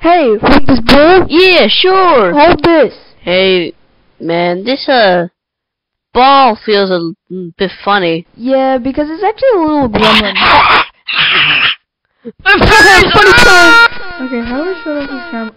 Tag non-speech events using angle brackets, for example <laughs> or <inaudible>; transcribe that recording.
Hey, hold this ball. Yeah, sure. Hold this. Hey, man, this uh ball feels a mm, bit funny. Yeah, because it's actually a little gremlin. <laughs> <laughs> Okay, how do we shut off this camera?